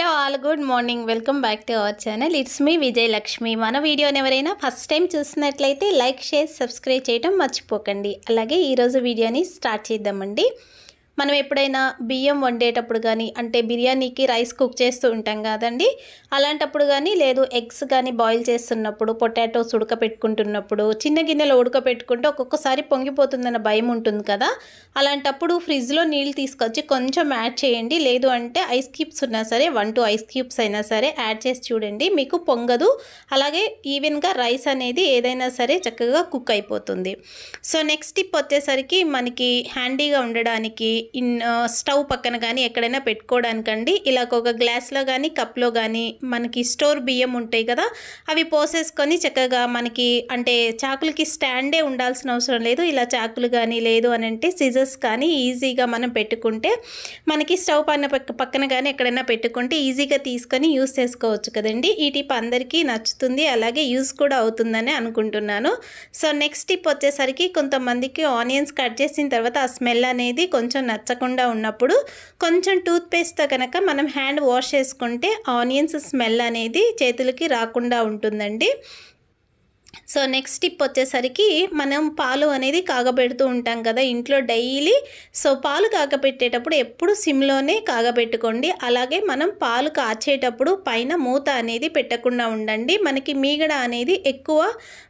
Hello all good morning. Welcome back to our channel. It's మీ విజయలక్ష్మి. మన వీడియోని ఎవరైనా first time చూసినట్లయితే లైక్ షేర్ సబ్స్క్రైబ్ చేయడం మర్చిపోకండి. అలాగే ఈరోజు వీడియోని స్టార్ట్ చేద్దామండి. మనం ఎప్పుడైనా బియ్యం వండేటప్పుడు కానీ అంటే బిర్యానీకి రైస్ కుక్ చేస్తూ ఉంటాం కదండి. అలాంటప్పుడు కానీ లేదు ఎగ్స్ కానీ బాయిల్ చేస్తున్నప్పుడు పొటాటోస్ ఉడకపెట్టుకుంటున్నప్పుడు చిన్న గిన్నెలో ఉడకపెట్టుకుంటే ఒక్కొక్కసారి పొంగిపోతుందన్న భయం ఉంటుంది కదా. అలాంటప్పుడు ఫ్రిడ్జ్లో నీళ్ళు తీసుకొచ్చి కొంచెం యాడ్ చేయండి. లేదు అంటే ఐస్ క్యూబ్స్ ఉన్నా సరే వన్ టూ ఐస్ క్యూబ్స్ అయినా సరే యాడ్ చేసి చూడండి. మీకు పొంగదు. అలాగే ఈవెన్గా రైస్ అనేది ఏదైనా సరే చక్కగా కుక్ అయిపోతుంది. సో నెక్స్ట్ టిప్ వచ్చేసరికి మనకి హ్యాండీగా ఉండడానికి ఇన్ స్టవ్ పక్కన కానీ ఎక్కడైనా పెట్టుకోవడానికండి. ఇలా ఒక గ్లాస్లో కానీ కప్లో కానీ మనకి స్టోర్ బియ్యం ఉంటాయి కదా అవి పోసేసుకొని చక్కగా మనకి అంటే చాకులకి స్టాండే ఉండాల్సిన అవసరం లేదు. ఇలా చాకులు కానీ లేదు అని అంటే సిజర్స్ కానీ ఈజీగా మనం పెట్టుకుంటే మనకి స్టవ్ పైన పక్క పక్కన కానీ ఎక్కడైనా పెట్టుకుంటే ఈజీగా తీసుకొని యూస్ చేసుకోవచ్చు కదండి. ఈ టిప్ అందరికీ నచ్చుతుంది. అలాగే యూస్ కూడా అవుతుందని అనుకుంటున్నాను. సో నెక్స్ట్ టిప్ వచ్చేసరికి కొంతమందికి ఆనియన్స్ కట్ చేసిన తర్వాత ఆ స్మెల్ అనేది కొంచెం నచ్చకుండా ఉన్నప్పుడు కొంచెం టూత్పేస్ట్తో కనుక మనం హ్యాండ్ వాష్ చేసుకుంటే ఆనియన్స్ స్మెల్ అనేది చేతులకి రాకుండా ఉంటుందండి. సో నెక్స్ట్ టిప్ వచ్చేసరికి మనం పాలు అనేది కాగబెడుతూ ఉంటాం కదా ఇంట్లో డైలీ. సో పాలు కాగబెట్టేటప్పుడు ఎప్పుడు సిమ్లోనే కాగబెట్టుకోండి అలాగే మనం పాలు కాచేటప్పుడు పైన మూత అనేది పెట్టకుండా ఉండండి. మనకి మీగడ అనేది ఎక్కువ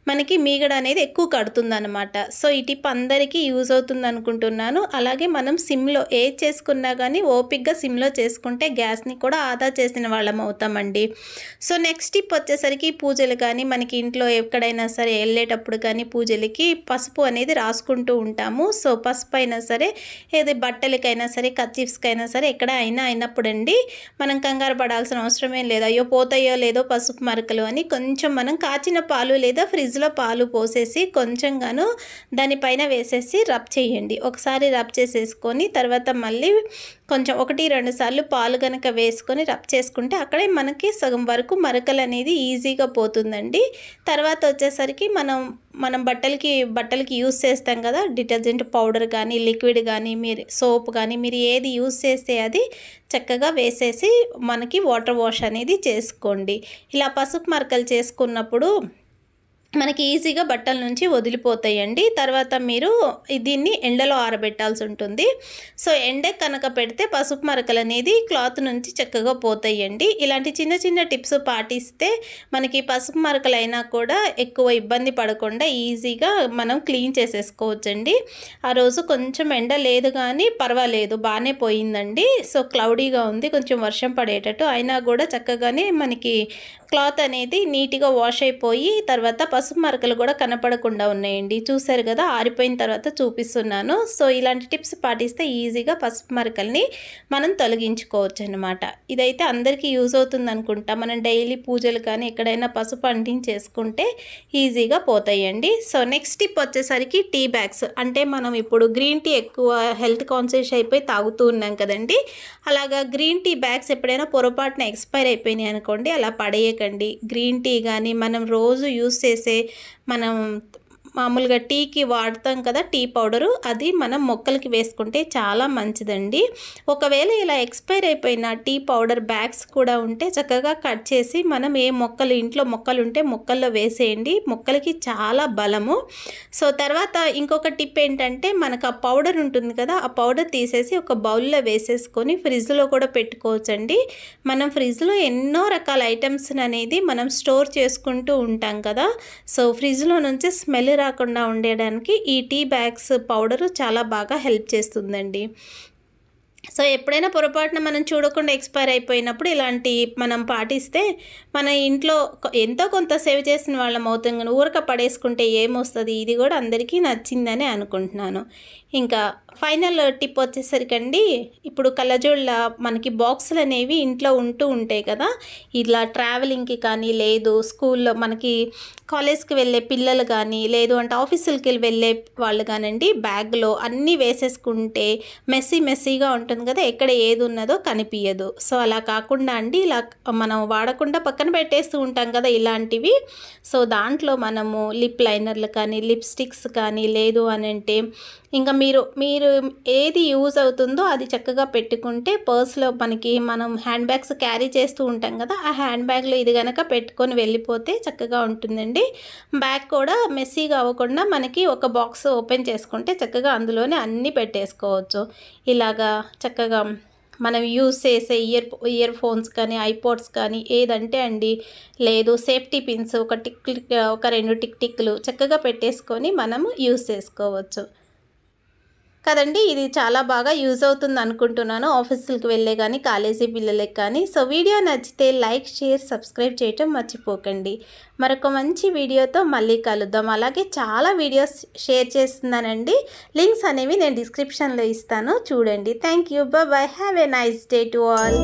మనకి మీగడ అనేది ఎక్కువ కడుతుందనమాట సో ఈ టిప్ అందరికీ యూజ్ అవుతుంది అనుకుంటున్నాను అలాగే మనం సిమ్లో ఏ చేసుకున్నా కానీ ఓపిక్గా సిమ్లో చేసుకుంటే గ్యాస్ని కూడా ఆదా చేసిన వాళ్ళం అవుతామండి. సో నెక్స్ట్ టిప్ వచ్చేసరికి పూజలు కానీ మనకి ఇంట్లో ఎక్కడైనా సరే వెళ్ళేటప్పుడు కానీ పూజలకి పసుపు అనేది రాసుకుంటూ ఉంటాము. సో పసుపు అయినా సరే ఏది బట్టలకైనా సరే కచీఫ్స్కైనా సరే ఎక్కడ అయినా అయినప్పుడండి మనం కంగారు పడాల్సిన అవసరమే లేదు. అయ్యో పోతాయో లేదో పసుపు మరకలు అని కొంచెం మనం కాచిన పాలు లేదా ఫ్రిడ్జ్లో పాలు పోసేసి కొంచెంగాను దానిపైన వేసేసి రబ్ చేయండి. ఒకసారి రబ్ చేసేసుకొని తర్వాత మళ్ళీ కొంచెం ఒకటి రెండు సార్లు పాలు కనుక వేసుకొని రబ్ చేసుకుంటే అక్కడే మనకి సగం వరకు మరకలు అనేది ఈజీగా పోతుందండి. తర్వాత వచ్చేసరికి మనం మనం బట్టలకి బట్టలకి యూస్ చేస్తాం కదా డిటర్జెంట్ పౌడర్ కానీ లిక్విడ్ కానీ మీరు సోప్ కానీ మీరు ఏది యూస్ చేస్తే అది చక్కగా వేసేసి మనకి వాటర్ వాష్ అనేది చేసుకోండి. ఇలా పసుపు మరకలు చేసుకున్నప్పుడు మనకి ఈజీగా బట్టల నుంచి వదిలిపోతాయండి. తర్వాత మీరు దీన్ని ఎండలో ఆరబెట్టాల్సి ఉంటుంది. సో ఎండ కనుక పెడితే పసుపు మరకలు అనేది క్లాత్ నుంచి చక్కగా పోతాయండి. ఇలాంటి చిన్న చిన్న టిప్స్ పాటిస్తే మనకి పసుపు మరకలు అయినా కూడా ఎక్కువ ఇబ్బంది పడకుండా ఈజీగా మనం క్లీన్ చేసేసుకోవచ్చండి. ఆ రోజు కొంచెం ఎండ లేదు కానీ పర్వాలేదు బాగానే పోయిందండి. సో క్లౌడీగా ఉంది కొంచెం వర్షం పడేటట్టు. అయినా కూడా చక్కగానే మనకి క్లాత్ అనేది నీట్గా వాష్ అయిపోయి తర్వాత పసుపు మరకలు కూడా కనపడకుండా ఉన్నాయండి. చూసారు కదా ఆరిపోయిన తర్వాత చూపిస్తున్నాను. సో ఇలాంటి టిప్స్ పాటిస్తే ఈజీగా పసుపు మరకల్ని మనం తొలగించుకోవచ్చు అనమాట ఇదైతే అందరికీ యూజ్ అవుతుంది అనుకుంటా. మనం డైలీ పూజలు కానీ ఎక్కడైనా పసుపు అంటించేసుకుంటే ఈజీగా పోతాయండి. సో నెక్స్ట్ టిప్ వచ్చేసరికి టీ బ్యాగ్స్. అంటే మనం ఇప్పుడు గ్రీన్ టీ ఎక్కువ హెల్త్ కాన్షియస్ అయిపోయి తాగుతూ ఉన్నాం కదండి. అలాగా గ్రీన్ టీ బ్యాగ్స్ ఎప్పుడైనా పొరపాటున ఎక్స్పైర్ అయిపోయినాయి అనుకోండి అలా పడేయకండి. గ్రీన్ టీ కానీ మనం రోజు యూస్ చేసే మనం మామూలుగా టీకి వాడతాం కదా టీ పౌడరు. అది మనం మొక్కలకి వేసుకుంటే చాలా మంచిదండి. ఒకవేళ ఇలా ఎక్స్పైర్ అయిపోయిన టీ పౌడర్ బ్యాగ్స్ కూడా ఉంటే చక్కగా కట్ చేసి మనం ఏ మొక్కలు ఇంట్లో మొక్కలు ఉంటే మొక్కల్లో వేసేయండి. మొక్కలకి చాలా బలము. సో తర్వాత ఇంకొక టిప్ ఏంటంటే మనకు ఆ పౌడర్ ఉంటుంది కదా ఆ పౌడర్ తీసేసి ఒక బౌల్లో వేసేసుకొని ఫ్రిడ్జ్లో కూడా పెట్టుకోవచ్చండి. మనం ఫ్రిడ్జ్లో ఎన్నో రకాల ఐటమ్స్ అనేది మనం స్టోర్ చేసుకుంటూ ఉంటాం కదా. సో ఫ్రిడ్జ్లో నుంచి స్మెల్ రాకుండా ఉండడానికి ఈ టీ బ్యాగ్స్ పౌడరు చాలా బాగా హెల్ప్ చేస్తుందండి. సో ఎప్పుడైనా పొరపాటున మనం చూడకుండా ఎక్స్పైర్ అయిపోయినప్పుడు ఇలాంటి మనం పాటిస్తే మన ఇంట్లో ఎంతో కొంత సేవ్ చేసిన వాళ్ళం అవుతాం కానీ ఊరక పడేసుకుంటే ఏమొస్తుంది? ఇది కూడా అందరికీ నచ్చిందని అనుకుంటున్నాను. ఇంకా ఫైనల్ టిప్ వచ్చేసరికి అండి ఇప్పుడు కళ్ళజోళ్ళ మనకి బాక్సులు అనేవి ఇంట్లో ఉంటూ ఉంటాయి కదా ఇలా ట్రావెలింగ్కి కానీ లేదు స్కూల్లో మనకి కాలేజ్కి వెళ్ళే పిల్లలు కానీ లేదు అంటే ఆఫీసులకి వెళ్ళే వాళ్ళు కానివ్వండి బ్యాగ్లో అన్నీ వేసేసుకుంటే మెస్సీ మెస్సీగా ఉంటుంది ఉంటుంది కదా ఎక్కడ ఏది ఉన్నదో కనిపించదు సో అలా కాకుండా అండి ఇలా మనం వాడకుండా పక్కన పెట్టేస్తూ ఉంటాం కదా ఇలాంటివి. సో దాంట్లో మనము లిప్ లైనర్లు కానీ లిప్స్టిక్స్ కానీ లేదు అని అంటే ఇంకా మీరు మీరు ఏది యూజ్ అవుతుందో అది చక్కగా పెట్టుకుంటే పర్స్లో మనకి మనం హ్యాండ్ బ్యాగ్స్ క్యారీ చేస్తూ ఉంటాం కదా ఆ హ్యాండ్ బ్యాగ్లో ఇది కనుక పెట్టుకొని వెళ్ళిపోతే చక్కగా ఉంటుందండి. బ్యాగ్ కూడా మెస్సీగా అవ్వకుండా మనకి ఒక బాక్స్ ఓపెన్ చేసుకుంటే చక్కగా అందులోనే అన్నీ పెట్టేసుకోవచ్చు. ఇలాగా చక్కగా మనం యూస్ చేసే ఇయర్ ఇయర్ ఫోన్స్ కానీ ఐపాడ్స్ కానీ ఏదంటే అండి లేదు సేఫ్టీ పిన్స్ ఒక టిక్ ఒక రెండు టిక్ టిక్లు చక్కగా పెట్టేసుకొని మనము యూస్ చేసుకోవచ్చు. కదండి ఇది చాలా బాగా యూజ్ అవుతుంది అనుకుంటున్నాను. ఆఫీసులకు వెళ్ళే కానీ కాలేజీ పిల్లలకి కానీ సో వీడియో నచ్చితే లైక్ షేర్ సబ్స్క్రైబ్ చేయటం మర్చిపోకండి. మరొక మంచి వీడియోతో మళ్ళీ కలుద్దాం. అలాగే చాలా వీడియోస్ షేర్ చేస్తున్నానండి. లింక్స్ అనేవి నేను డిస్క్రిప్షన్లో ఇస్తాను. చూడండి. Thank you. Bye. Have a nice day to all.